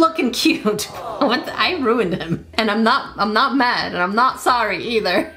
looking cute. I ruined him. And I'm not, I'm not mad and I'm not sorry either.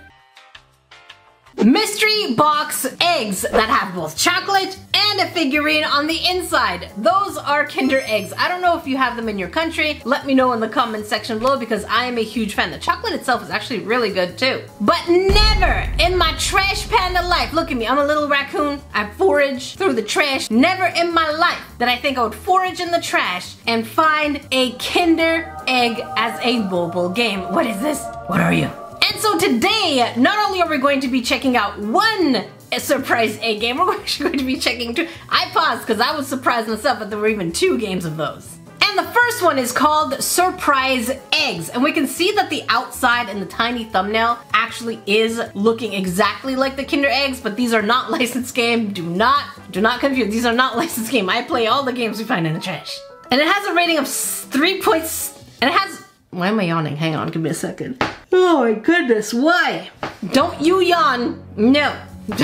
Mystery box eggs that have both chocolate and a figurine on the inside. Those are Kinder eggs. I don't know if you have them in your country. Let me know in the comment section below because I am a huge fan. The chocolate itself is actually really good too. But never in my trash panda life, look at me, I'm a little raccoon. I forage through the trash. Never in my life that I think I would forage in the trash and find a Kinder egg as a mobile game. What is this? What are you? And so today, not only are we going to be checking out one surprise egg game, we're actually going to be checking two. I paused because I was surprised myself that there were even two games of those. And the first one is called Surprise Eggs. And we can see that the outside and the tiny thumbnail actually is looking exactly like the Kinder Eggs, but these are not licensed game. Do not, do not confuse. These are not licensed game. I play all the games we find in the trash. And it has a rating of three points, and it has, why am I yawning? Hang on, give me a second. Oh my goodness, why? Don't you yawn. No. and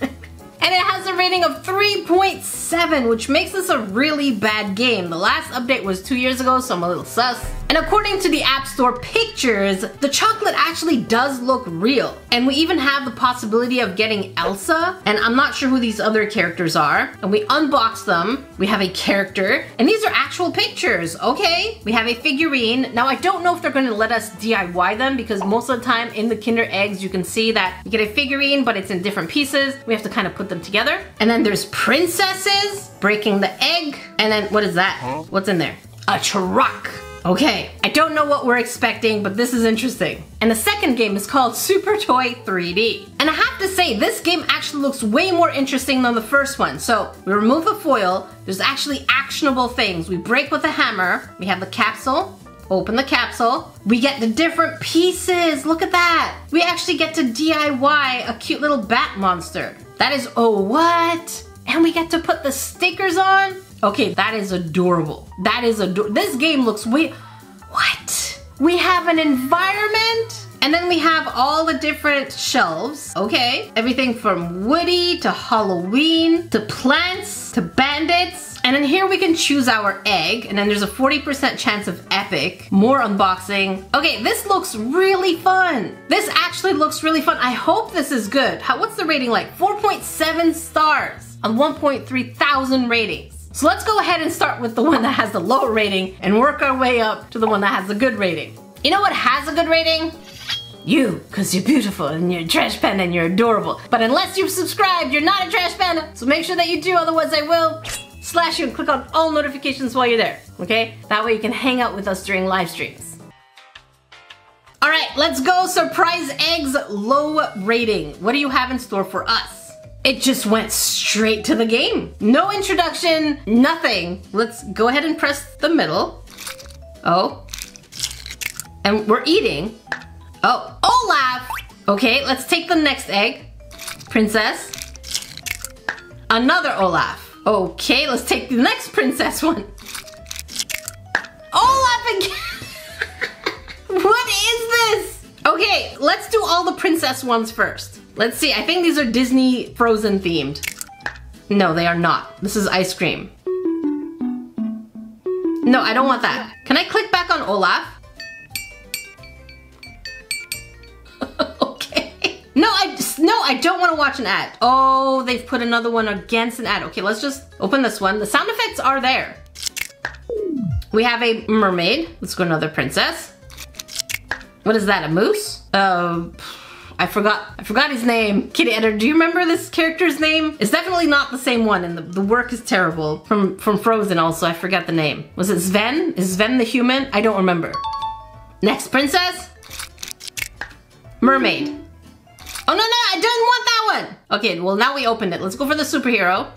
it has a rating of 3.7, which makes this a really bad game. The last update was two years ago, so I'm a little sus. And according to the App Store pictures, the chocolate actually does look real. And we even have the possibility of getting Elsa, and I'm not sure who these other characters are. And we unbox them, we have a character, and these are actual pictures, okay? We have a figurine. Now I don't know if they're gonna let us DIY them because most of the time in the Kinder Eggs, you can see that you get a figurine, but it's in different pieces. We have to kind of put them together. And then there's princesses, breaking the egg, and then what is that? What's in there? A truck. Okay, I don't know what we're expecting, but this is interesting. And the second game is called Super Toy 3D. And I have to say, this game actually looks way more interesting than the first one. So we remove the foil, there's actually actionable things. We break with a hammer, we have the capsule, open the capsule, we get the different pieces, look at that. We actually get to DIY a cute little bat monster. That is, oh what? And we get to put the stickers on? Okay, that is adorable. That is adorable. This game looks way, what? We have an environment and then we have all the different shelves, okay? Everything from Woody to Halloween to plants to bandits. And then here we can choose our egg and then there's a 40% chance of epic. More unboxing. Okay, this looks really fun. This actually looks really fun. I hope this is good. How, what's the rating like? 4.7 stars on 1.3 thousand ratings. So let's go ahead and start with the one that has the lower rating and work our way up to the one that has the good rating. You know what has a good rating? You, because you're beautiful and you're a trash panda and you're adorable. But unless you've subscribed, you're not a trash panda. So make sure that you do, otherwise I will slash you and click on all notifications while you're there, okay? That way you can hang out with us during live streams. All right, let's go. Surprise Eggs low rating. What do you have in store for us? It just went straight to the game. No introduction, nothing. Let's go ahead and press the middle. Oh. And we're eating. Oh, Olaf! Okay, let's take the next egg. Princess. Another Olaf. Okay, let's take the next princess one. Olaf again! what is this? Okay, let's do all the princess ones first. Let's see, I think these are Disney Frozen themed. No, they are not. This is ice cream. No, I don't want that. Can I click back on Olaf? okay. No, I just, no, I don't want to watch an ad. Oh, they've put another one against an ad. Okay, let's just open this one. The sound effects are there. We have a mermaid. Let's go another princess. What is that, a moose? Uh, I forgot I forgot his name. Kitty Editor, do you remember this character's name? It's definitely not the same one and the, the work is terrible. From from Frozen also, I forgot the name. Was it Sven? Is Sven the human? I don't remember. Next princess? Mermaid. Oh no, no, I didn't want that one. Okay, well now we opened it. Let's go for the superhero.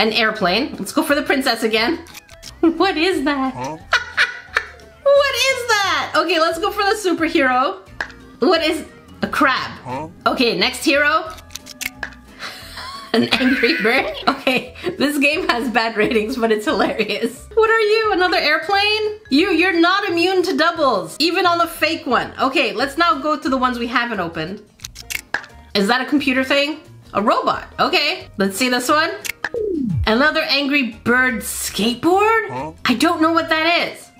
An airplane. Let's go for the princess again. what is that? Huh? what is that? Okay, let's go for the superhero. What is a crab? Huh? Okay, next hero. An angry bird? Okay, this game has bad ratings, but it's hilarious. What are you, another airplane? You, you're not immune to doubles, even on the fake one. Okay, let's now go to the ones we haven't opened. Is that a computer thing? A robot, okay. Let's see this one. Another Angry Bird skateboard? Huh? I don't know what that is.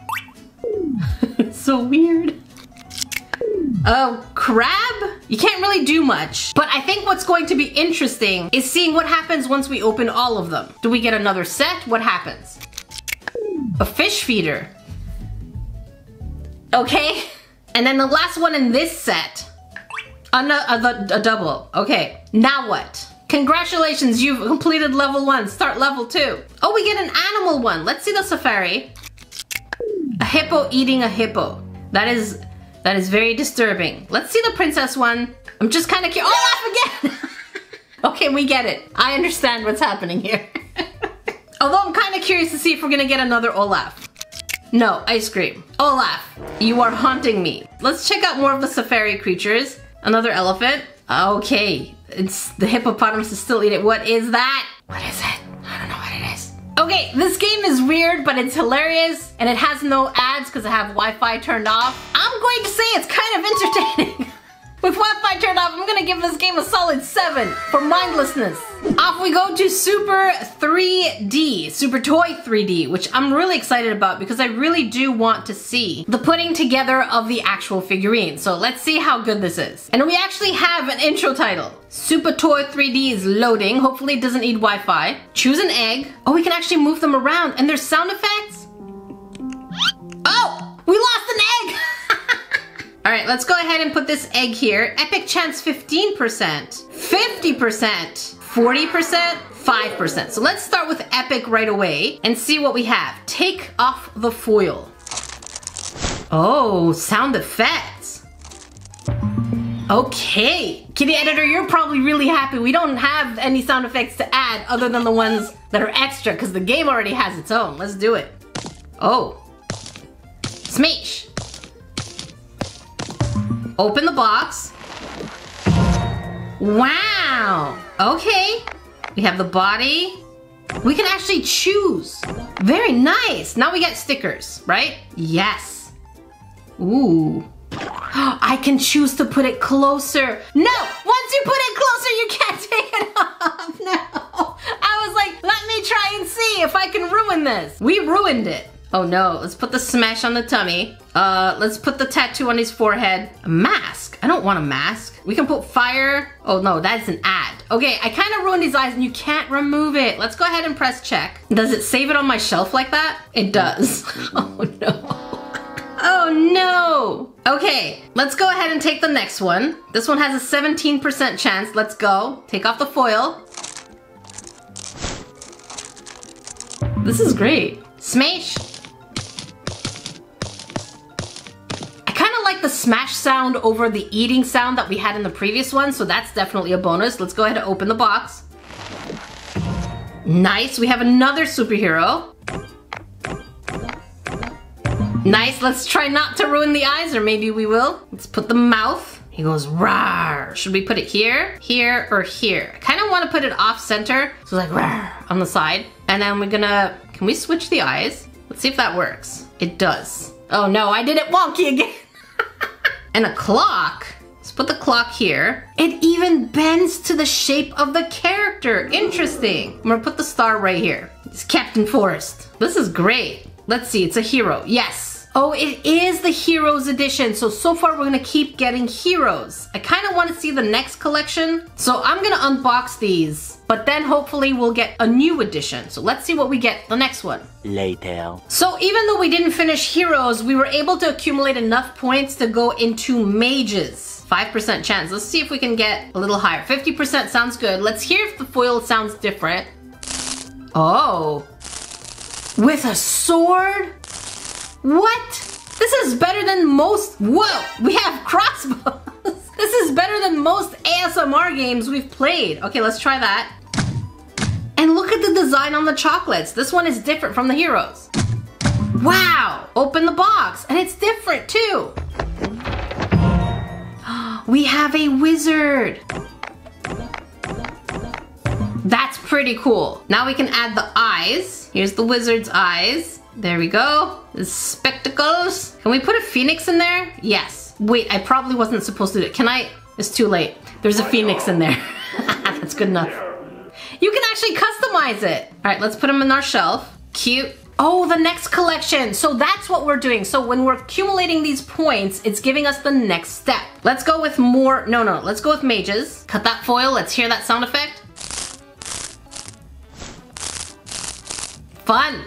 it's so weird. Oh, crab? You can't really do much. But I think what's going to be interesting is seeing what happens once we open all of them. Do we get another set? What happens? A fish feeder. Okay. And then the last one in this set. A, a, uh, a double. Okay. Now what? Congratulations, you've completed level one. Start level two. Oh, we get an animal one. Let's see the safari. A hippo eating a hippo. That is that is very disturbing. Let's see the princess one. I'm just kind of curious. Oh, again! okay, we get it. I understand what's happening here. Although I'm kind of curious to see if we're gonna get another Olaf. No, ice cream. Olaf, you are haunting me. Let's check out more of the safari creatures. Another elephant. Okay, it's the hippopotamus is still eating. What is that? What is it? Okay, this game is weird, but it's hilarious, and it has no ads because I have Wi-Fi turned off. I'm going to say it's kind of entertaining. With Wi-Fi turned off, I'm gonna give this game a solid 7 for mindlessness. Off we go to Super 3D, Super Toy 3D, which I'm really excited about because I really do want to see the putting together of the actual figurine. So let's see how good this is. And we actually have an intro title. Super Toy 3D is loading. Hopefully it doesn't need Wi-Fi. Choose an egg. Oh, we can actually move them around and there's sound effects. Let's go ahead and put this egg here. Epic chance 15%, 50%, 40%, 5%. So let's start with epic right away and see what we have. Take off the foil. Oh, sound effects. Okay, Kitty Editor, you're probably really happy. We don't have any sound effects to add other than the ones that are extra because the game already has its own. Let's do it. Oh, Smash. Open the box. Wow. Okay. We have the body. We can actually choose. Very nice. Now we get stickers, right? Yes. Ooh. I can choose to put it closer. No, once you put it closer, you can't take it off. No. I was like, let me try and see if I can ruin this. We ruined it. Oh no, let's put the smash on the tummy. Uh, let's put the tattoo on his forehead. A mask? I don't want a mask. We can put fire. Oh no, that's an ad. Okay, I kind of ruined his eyes and you can't remove it. Let's go ahead and press check. Does it save it on my shelf like that? It does. oh no. Oh no! Okay, let's go ahead and take the next one. This one has a 17% chance. Let's go. Take off the foil. This is great. Smash! Like the smash sound over the eating sound that we had in the previous one, so that's definitely a bonus. Let's go ahead and open the box. Nice, we have another superhero. Nice, let's try not to ruin the eyes, or maybe we will. Let's put the mouth. He goes, rawr. Should we put it here, here, or here? I kind of want to put it off center, so like rawr on the side. And then we're gonna, can we switch the eyes? Let's see if that works. It does. Oh no, I did it wonky again. and a clock. Let's put the clock here. It even bends to the shape of the character. Interesting. I'm gonna put the star right here. It's Captain Forrest. This is great. Let's see, it's a hero. Yes. Oh, it is the Heroes edition. So, so far we're gonna keep getting heroes. I kind of want to see the next collection. So I'm gonna unbox these, but then hopefully we'll get a new edition. So let's see what we get the next one. Later. So even though we didn't finish heroes, we were able to accumulate enough points to go into mages. 5% chance. Let's see if we can get a little higher. 50% sounds good. Let's hear if the foil sounds different. Oh. With a sword? What? This is better than most. Whoa, we have crossbows. this is better than most ASMR games we've played. Okay, let's try that. And look at the design on the chocolates. This one is different from the heroes. Wow, open the box and it's different too. We have a wizard. That's pretty cool. Now we can add the eyes. Here's the wizard's eyes. There we go. The spectacles. Can we put a phoenix in there? Yes. Wait, I probably wasn't supposed to do it. Can I? It's too late. There's a phoenix in there. That's good enough. You can actually customize it. All right, let's put them in our shelf. Cute. Oh, the next collection. So that's what we're doing. So when we're accumulating these points, it's giving us the next step. Let's go with more, no, no, let's go with mages. Cut that foil, let's hear that sound effect. Fun.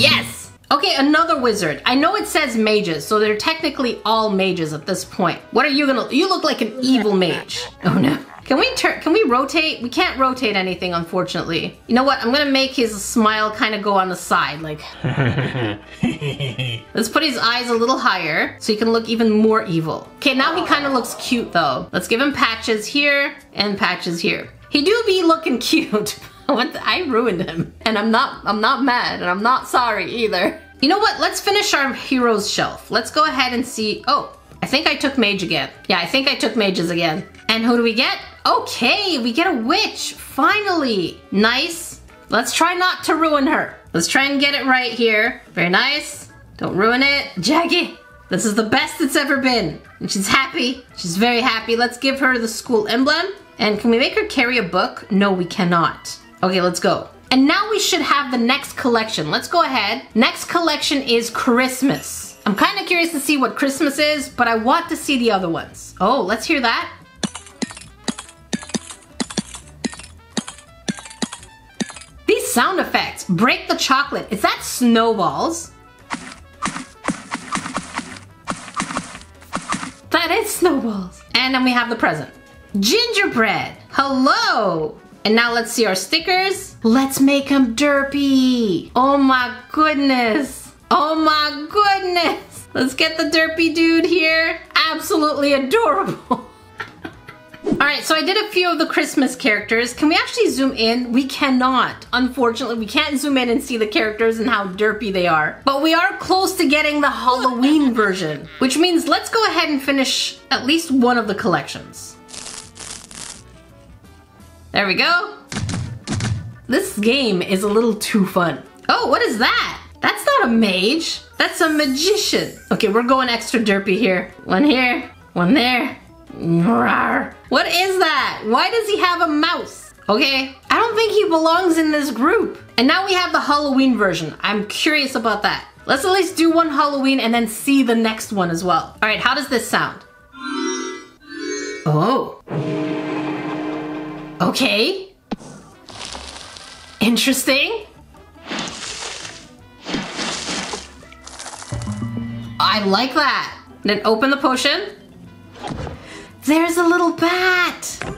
Yes! Okay, another wizard. I know it says mages, so they're technically all mages at this point. What are you gonna, you look like an evil mage. Oh no. Can we turn, can we rotate? We can't rotate anything, unfortunately. You know what? I'm gonna make his smile kind of go on the side, like. Let's put his eyes a little higher so he can look even more evil. Okay, now he kind of looks cute though. Let's give him patches here and patches here. He do be looking cute. I ruined him. And I'm not, I'm not mad and I'm not sorry either. You know what? Let's finish our heroes shelf. Let's go ahead and see. Oh, I think I took mage again. Yeah, I think I took mages again. And who do we get? Okay, we get a witch, finally. Nice. Let's try not to ruin her. Let's try and get it right here. Very nice. Don't ruin it. Jackie, this is the best it's ever been. And she's happy. She's very happy. Let's give her the school emblem. And can we make her carry a book? No, we cannot. Okay, let's go. And now we should have the next collection. Let's go ahead. Next collection is Christmas. I'm kind of curious to see what Christmas is, but I want to see the other ones. Oh, let's hear that. These sound effects. Break the chocolate. Is that snowballs? That is snowballs. And then we have the present. Gingerbread. Hello. And now let's see our stickers. Let's make them derpy. Oh my goodness. Oh my goodness. Let's get the derpy dude here. Absolutely adorable. All right, so I did a few of the Christmas characters. Can we actually zoom in? We cannot. Unfortunately, we can't zoom in and see the characters and how derpy they are. But we are close to getting the Halloween version, which means let's go ahead and finish at least one of the collections. There we go. This game is a little too fun. Oh, what is that? That's not a mage. That's a magician. Okay, we're going extra derpy here. One here, one there. What is that? Why does he have a mouse? Okay, I don't think he belongs in this group. And now we have the Halloween version. I'm curious about that. Let's at least do one Halloween and then see the next one as well. All right, how does this sound? Oh. Okay. Interesting. I like that. Then open the potion. There's a little bat.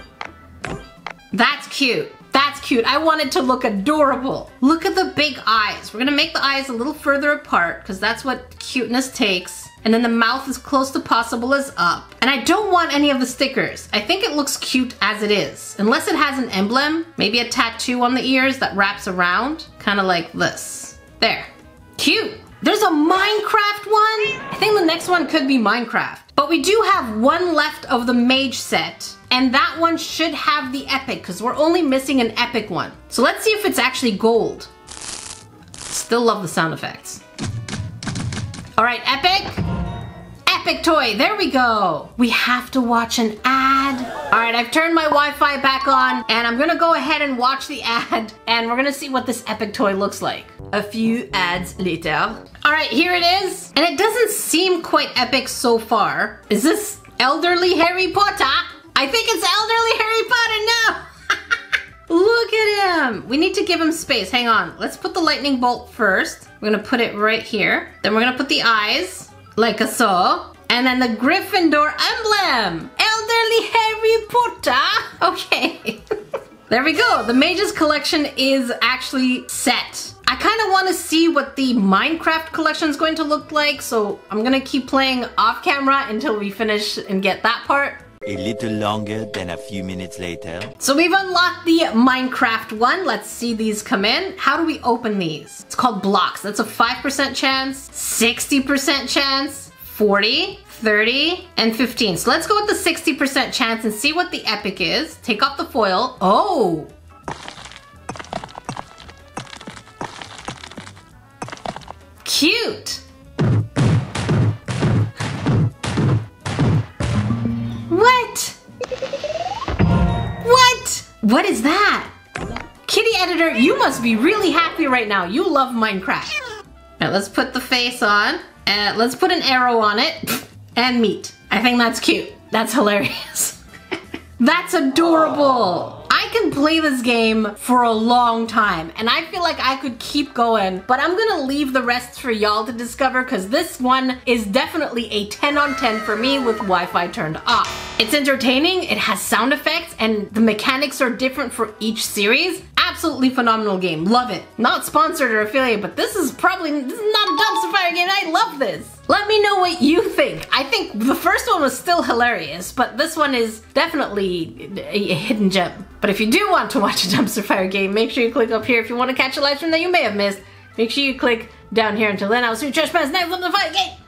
That's cute. That's cute. I want it to look adorable. Look at the big eyes. We're gonna make the eyes a little further apart because that's what cuteness takes. And then the mouth as close to possible as up. And I don't want any of the stickers. I think it looks cute as it is. Unless it has an emblem, maybe a tattoo on the ears that wraps around, kind of like this. There. Cute. There's a Minecraft one? I think the next one could be Minecraft. But we do have one left of the mage set. And that one should have the epic because we're only missing an epic one. So let's see if it's actually gold. Still love the sound effects. All right, epic. Epic toy, there we go. We have to watch an ad. All right, I've turned my Wi-Fi back on and I'm gonna go ahead and watch the ad and we're gonna see what this epic toy looks like. A few ads later. All right, here it is. And it doesn't seem quite epic so far. Is this elderly Harry Potter? I think it's elderly Harry Potter, no! Look at him. We need to give him space. Hang on. Let's put the lightning bolt first. We're gonna put it right here. Then we're gonna put the eyes, like a saw. And then the Gryffindor emblem. Elderly Harry Potter. Okay. there we go. The Mages collection is actually set. I kind of want to see what the Minecraft collection is going to look like, so I'm going to keep playing off camera until we finish and get that part. A little longer than a few minutes later. So we've unlocked the Minecraft one. Let's see these come in. How do we open these? It's called blocks. That's a 5% chance, 60% chance, 40, 30, and 15. So let's go with the 60% chance and see what the epic is. Take off the foil. Oh, cute. What is that? Kitty editor, you must be really happy right now. You love Minecraft. Let's put the face on. And let's put an arrow on it. And meat. I think that's cute. That's hilarious. that's adorable. Can play this game for a long time and I feel like I could keep going, but I'm gonna leave the rest for y'all to discover because this one is definitely a 10 on 10 for me with Wi-Fi turned off. It's entertaining, it has sound effects, and the mechanics are different for each series. Absolutely phenomenal game, love it. Not sponsored or affiliate, but this is probably, this is not a dumpster fire game, I love this. Let me know what you think. I think the first one was still hilarious, but this one is definitely a hidden gem. But if you do want to watch a dumpster fire game, make sure you click up here. If you want to catch a live stream that you may have missed, make sure you click down here. Until then, I'll see you trash next on the fire game.